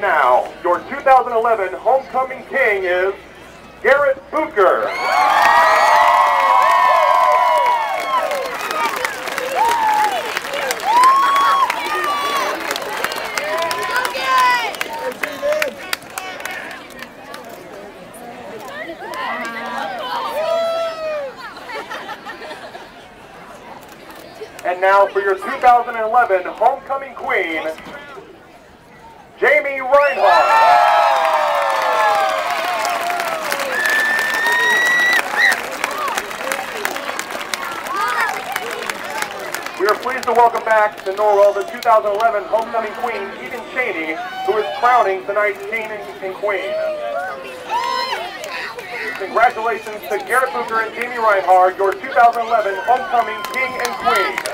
Now, your 2011 Homecoming King is Garrett Bucher. And now for your 2011 Homecoming Queen, Jami Reinhard. We are pleased to welcome back to Norwell the 2011 Homecoming Queen, Eden Cheney, who is crowning tonight's King and, Queen. Congratulations to Garrett Bucher and Jami Reinhard, your 2011 Homecoming King and Queen.